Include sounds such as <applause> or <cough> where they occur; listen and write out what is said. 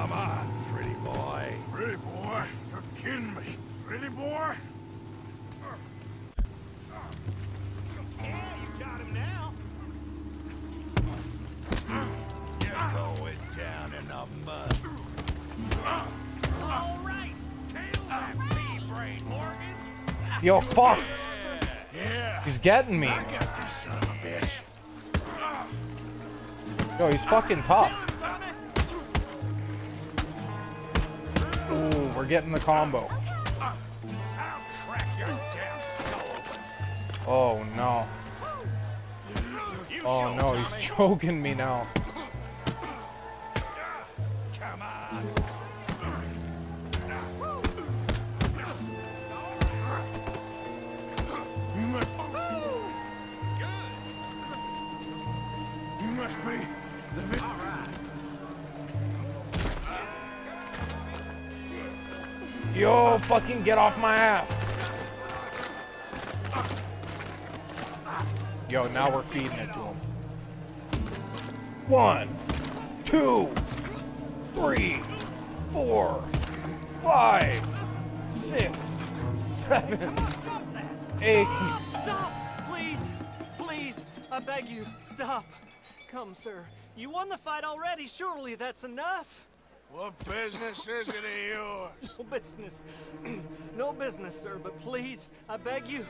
Come on, pretty boy. Pretty boy, you're kidding me. Pretty boy? Yeah, you got him now. You're going down in the mud. All right. Tail ah. that bee brain, Morgan. Yo, fuck! Yeah. He's getting me. I got this son of a bitch. Yo, he's fucking tough. We're getting the combo. Oh no. Oh no, he's <laughs> choking me now. Come on. Must. Be the Yo, fucking get off my ass. Yo, now we're feeding it to him. One, two, three, four, five, six, seven, eight. Stop! Please! Please! I beg you, stop! Come, sir. You won the fight already. Surely that's enough. What business is it of yours? <laughs> No business. <clears throat> no business, sir, but please, I beg you.